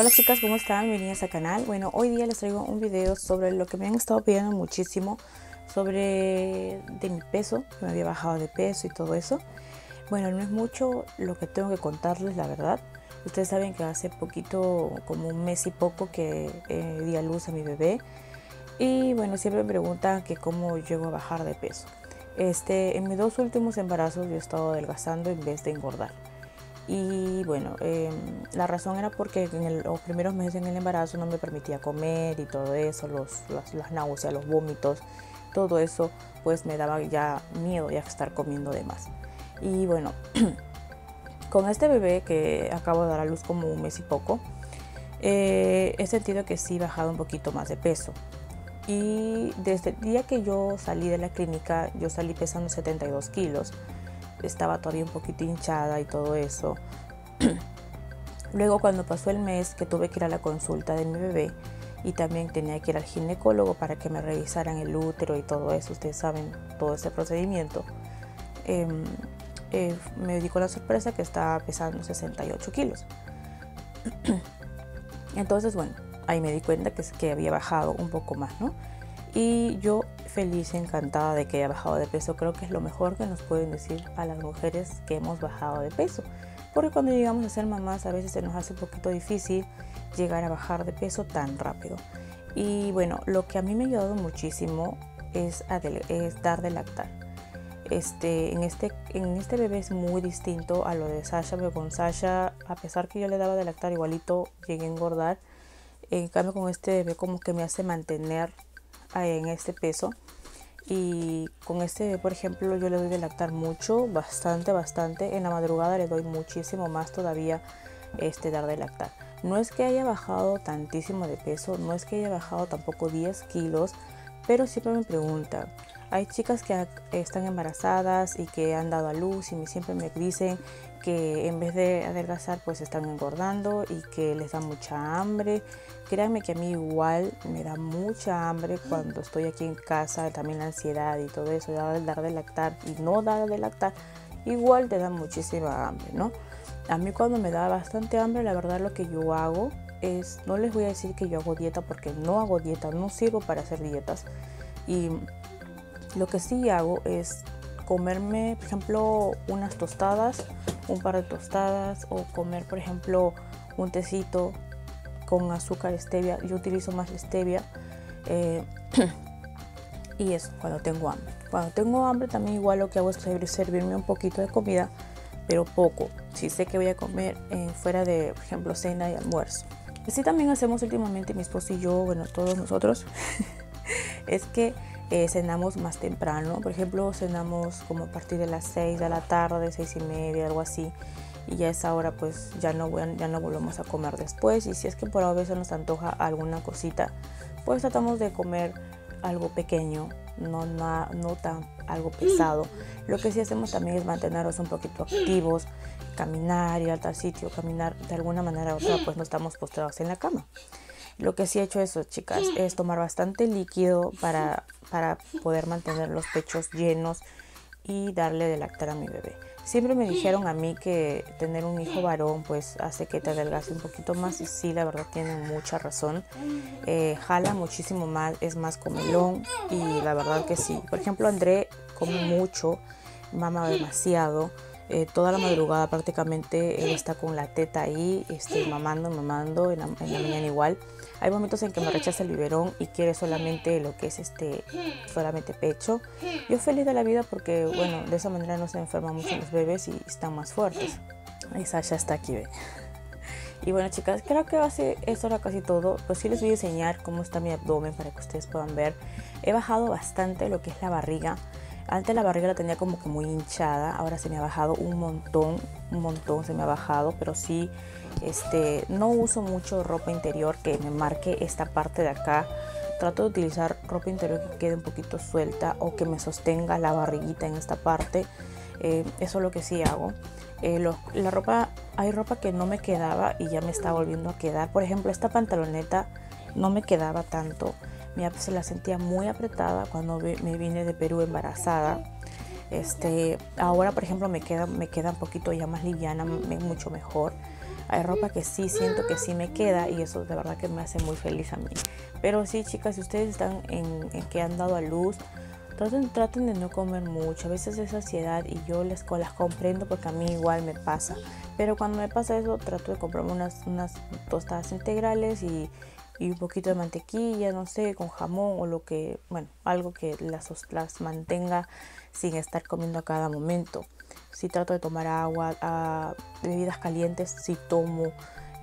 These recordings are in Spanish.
Hola chicas, ¿cómo están? Bienvenidas al canal. Bueno, hoy día les traigo un video sobre lo que me han estado pidiendo muchísimo sobre de mi peso, me había bajado de peso y todo eso. Bueno, no es mucho lo que tengo que contarles, la verdad. Ustedes saben que hace poquito, como un mes y poco, que eh, di a luz a mi bebé. Y bueno, siempre me preguntan que cómo llego a bajar de peso. Este, en mis dos últimos embarazos yo he estado adelgazando en vez de engordar. Y bueno, em, la razón era porque en los primeros meses en el embarazo no me permitía comer y todo eso, los, las, náuseas, los vómitos, todo eso pues me daba ya miedo ya estar comiendo de más. Y bueno, con este bebé que acabo de dar a luz como un mes y poco, eh, he sentido que sí he bajado un poquito más de peso. Y desde el día que yo salí de la clínica, yo salí pesando 72 kilos estaba todavía un poquito hinchada y todo eso. Luego cuando pasó el mes que tuve que ir a la consulta de mi bebé y también tenía que ir al ginecólogo para que me revisaran el útero y todo eso, ustedes saben todo ese procedimiento, em, eh, me di la sorpresa que estaba pesando 68 kilos. Entonces, bueno, ahí me di cuenta que, que había bajado un poco más, ¿no? Y yo feliz, encantada de que haya bajado de peso. Creo que es lo mejor que nos pueden decir a las mujeres que hemos bajado de peso. Porque cuando llegamos a ser mamás a veces se nos hace un poquito difícil llegar a bajar de peso tan rápido. Y bueno, lo que a mí me ha ayudado muchísimo es, es dar de lactar. Este, en, este, en este bebé es muy distinto a lo de Sasha, pero con Sasha, a pesar que yo le daba de lactar igualito, llegué a engordar. En cambio con este bebé como que me hace mantener en este peso. Y con este, por ejemplo, yo le doy de lactar mucho, bastante, bastante. En la madrugada le doy muchísimo más todavía este dar de lactar. No es que haya bajado tantísimo de peso, no es que haya bajado tampoco 10 kilos, pero siempre me preguntan. Hay chicas que están embarazadas y que han dado a luz y siempre me dicen que en vez de adelgazar pues están engordando y que les da mucha hambre. Créanme que a mí igual me da mucha hambre cuando estoy aquí en casa, también la ansiedad y todo eso, dar, de lactar y no dar de lactar, igual te da muchísima hambre, ¿no? A mí cuando me da bastante hambre, la verdad lo que yo hago es, no les voy a decir que yo hago dieta porque no hago dieta, no sirvo para hacer dietas. Y lo que sí hago es comerme, por ejemplo, unas tostadas, un par de tostadas o comer, por ejemplo, un tecito con azúcar stevia. Yo utilizo más stevia. Eh, y eso, cuando tengo hambre. Cuando tengo hambre también igual lo que hago es servirme un poquito de comida, pero poco. Si sé que voy a comer eh, fuera de, por ejemplo, cena y almuerzo. Así también hacemos últimamente mi esposo y yo, bueno, todos nosotros, es que eh, cenamos más temprano. Por ejemplo, cenamos como a partir de las 6 de la tarde, 6 y media, algo así. Y ya a esa hora pues ya no, ya no volvemos a comer después. Y si es que por a veces nos antoja alguna cosita, pues tratamos de comer algo pequeño, no, no, no tan algo pesado. Lo que sí hacemos también es mantenernos un poquito activos, caminar, ir al tal sitio, caminar de alguna manera u otra, pues no estamos postrados en la cama. Lo que sí he hecho eso, chicas, es tomar bastante líquido para, para poder mantener los pechos llenos y darle de lactar a mi bebé. Siempre me dijeron a mí que tener un hijo varón pues hace que te adelgace un poquito más y sí, la verdad tienen mucha razón. Eh, jala muchísimo más, es más comelón y la verdad que sí. Por ejemplo, André come mucho, mama demasiado. Eh, toda la madrugada prácticamente él está con la teta ahí, este, mamando, mamando, en la, en la mañana igual. Hay momentos en que me rechaza el biberón y quiere solamente lo que es este, solamente pecho. Yo feliz de la vida porque, bueno, de esa manera no se enferman mucho los bebés y están más fuertes. Ahí Sasha está aquí, ve. Y bueno, chicas, creo que va a ser eso era casi todo. Pues sí les voy a enseñar cómo está mi abdomen para que ustedes puedan ver. He bajado bastante lo que es la barriga. Antes la barriga la tenía como que muy hinchada, ahora se me ha bajado un montón, un montón se me ha bajado, pero sí, este, no uso mucho ropa interior que me marque esta parte de acá. Trato de utilizar ropa interior que quede un poquito suelta o que me sostenga la barriguita en esta parte. Eh, eso es lo que sí hago. Eh, la ropa, hay ropa que no me quedaba y ya me está volviendo a quedar. Por ejemplo, esta pantaloneta no me quedaba tanto se la sentía muy apretada cuando me vine de Perú embarazada. Este, ahora, por ejemplo, me queda, me queda un poquito ya más liviana, mucho mejor. Hay ropa que sí siento que sí me queda y eso de verdad que me hace muy feliz a mí. Pero sí, chicas, si ustedes están en, que han dado a luz, traten, traten de no comer mucho. A veces es ansiedad y yo les, las comprendo porque a mí igual me pasa. Pero cuando me pasa eso, trato de comprarme unas, unas tostadas integrales y, y, un poquito de mantequilla, no sé, con jamón o lo que, bueno, algo que las, las mantenga sin estar comiendo a cada momento. Si trato de tomar agua, a, bebidas calientes, si tomo.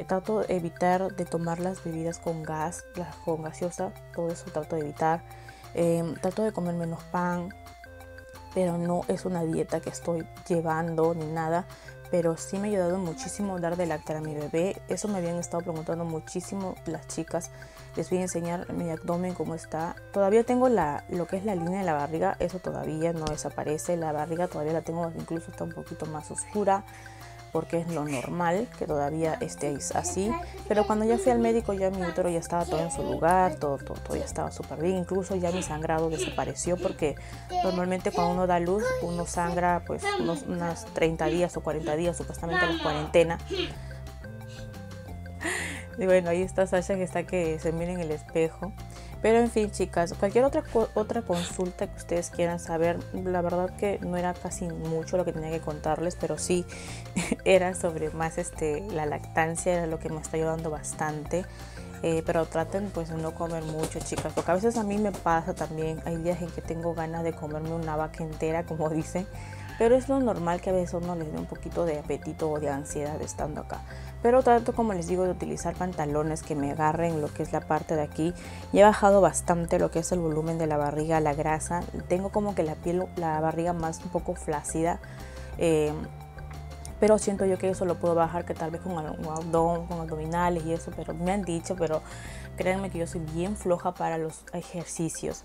Trato de evitar de tomar las bebidas con gas, las con gaseosa, todo eso trato de evitar. Em, trato de comer menos pan, pero no es una dieta que estoy llevando ni nada. Pero sí me ha ayudado muchísimo dar de lactar a mi bebé. Eso me habían estado preguntando muchísimo las chicas les voy a enseñar mi abdomen cómo está. Todavía tengo la, lo que es la línea de la barriga, eso todavía no desaparece. La barriga todavía la tengo, incluso está un poquito más oscura porque es lo normal que todavía estéis así. Pero cuando ya fui al médico, ya mi útero ya estaba todo en su lugar, todo, todo, ya estaba súper bien. Incluso ya mi sangrado desapareció porque normalmente cuando uno da luz, uno sangra pues unos, unas 30 días o 40 días, supuestamente la cuarentena. Y bueno, ahí está Sasha que está que se mire en el espejo. Pero en fin, chicas, cualquier otra, otra consulta que ustedes quieran saber, la verdad que no era casi mucho lo que tenía que contarles, pero sí era sobre más este, la lactancia, era lo que me está ayudando bastante. Eh, pero traten pues de no comer mucho, chicas, porque a veces a mí me pasa también, hay días en que tengo ganas de comerme una vaca entera, como dicen, pero es lo normal que a veces uno les dé un poquito de apetito o de ansiedad estando acá. Pero trato, como les digo, de utilizar pantalones que me agarren lo que es la parte de aquí. Y he bajado bastante lo que es el volumen de la barriga, la grasa. Tengo como que la piel, la barriga más un poco flácida. Eh, pero siento yo que eso lo puedo bajar, que tal vez con un abdomen, con abdominales y eso, pero me han dicho, pero créanme que yo soy bien floja para los ejercicios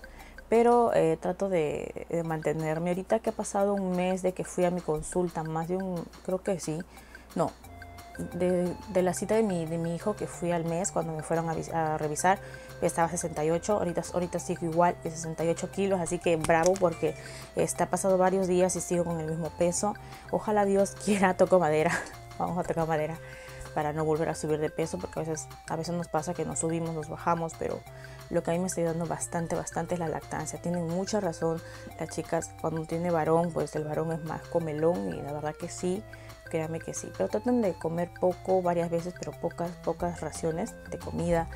pero eh, trato de, mantenerme. Ahorita que ha pasado un mes de que fui a mi consulta, más de un, creo que sí, no, de, la cita de mi, de mi hijo que fui al mes cuando me fueron a, revisar, estaba 68, ahorita, ahorita sigo igual, de 68 kilos, así que bravo porque está pasado varios días y sigo con el mismo peso. Ojalá Dios quiera, toco madera, vamos a tocar madera para no volver a subir de peso, porque a veces, a veces nos pasa que nos subimos, nos bajamos, pero lo que a mí me está ayudando bastante, bastante es la lactancia. Tienen mucha razón las chicas, cuando tiene varón, pues el varón es más comelón y la verdad que sí, créanme que sí. Pero traten de comer poco, varias veces, pero pocas, pocas raciones de comida.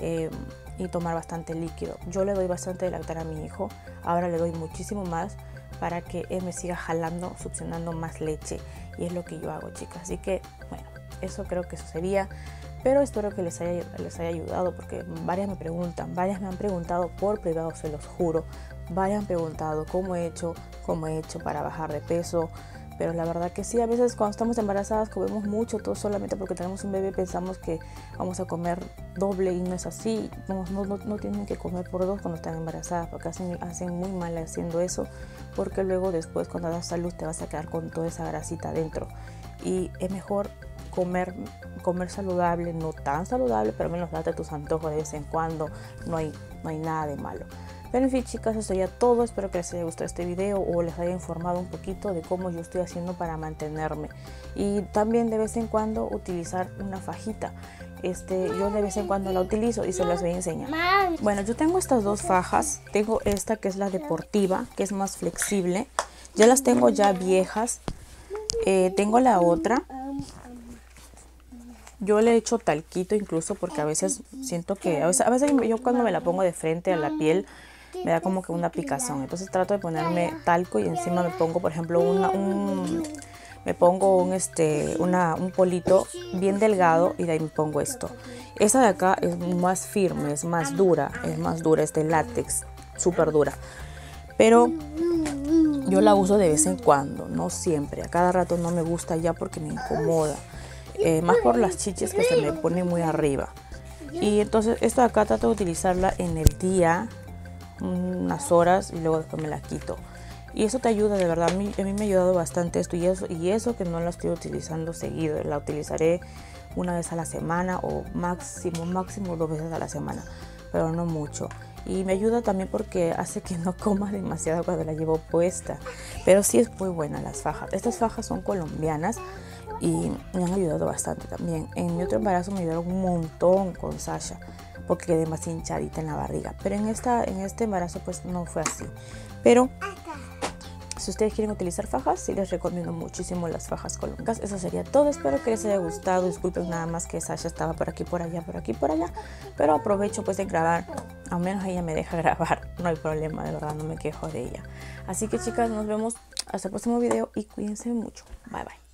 Eh, y tomar bastante líquido. Yo le doy bastante de lactar a mi hijo, ahora le doy muchísimo más para que él me siga jalando, succionando más leche y es lo que yo hago chicas. Así que bueno, eso creo que eso sería. Pero espero que les haya, les haya ayudado porque varias me preguntan, varias me han preguntado por privado, se los juro. Varias han preguntado cómo he hecho, cómo he hecho para bajar de peso. Pero la verdad que sí, a veces cuando estamos embarazadas comemos mucho, todo solamente porque tenemos un bebé pensamos que vamos a comer doble y no es así. No, no, no tienen que comer por dos cuando están embarazadas porque hacen, hacen muy mal haciendo eso porque luego después cuando das salud te vas a quedar con toda esa grasita adentro. Y es mejor comer, comer saludable, no tan saludable, pero menos date tus antojos de vez en cuando, no hay, no hay nada de malo. Pero en fin chicas, eso sería todo. Espero que les haya gustado este video o les haya informado un poquito de cómo yo estoy haciendo para mantenerme. Y también de vez en cuando utilizar una fajita. Este, yo de vez en cuando la utilizo y se las voy a enseñar. Bueno, yo tengo estas dos fajas. Tengo esta que es la deportiva, que es más flexible. Ya las tengo ya viejas. Eh, tengo la otra yo le he hecho talquito incluso porque a veces siento que, a veces, a veces yo cuando me la pongo de frente a la piel me da como que una picazón. Entonces trato de ponerme talco y encima me pongo, por ejemplo, una, un, me pongo un, este, una, un polito bien delgado y de ahí me pongo esto. Esa de acá es más firme, es más dura, es más dura, es látex, súper dura. Pero yo la uso de vez en cuando, no siempre. A cada rato no me gusta ya porque me incomoda. Eh, más por las chiches que se me pone muy arriba. Y entonces esta acá trato de utilizarla en el día, unas horas y luego después me la quito. Y eso te ayuda, de verdad, a mí, a mí me ha ayudado bastante esto y eso, y eso que no la estoy utilizando seguido, la utilizaré una vez a la semana o máximo, máximo dos veces a la semana, pero no mucho. Y me ayuda también porque hace que no coma demasiado cuando la llevo puesta. Pero sí es muy buena las fajas. Estas fajas son colombianas y me han ayudado bastante también. En mi otro embarazo me ayudaron un montón con Sasha porque quedé más hinchadita en la barriga. Pero en, esta, en este embarazo pues no fue así. Pero si ustedes quieren utilizar fajas, sí les recomiendo muchísimo las fajas colónicas. Eso sería todo. Espero que les haya gustado. Disculpen nada más que Sasha estaba por aquí, por allá, por aquí, por allá. Pero aprovecho pues de grabar. Al menos ella me deja grabar. No hay problema, de verdad, no me quejo de ella. Así que chicas, nos vemos hasta el próximo video y cuídense mucho. Bye bye.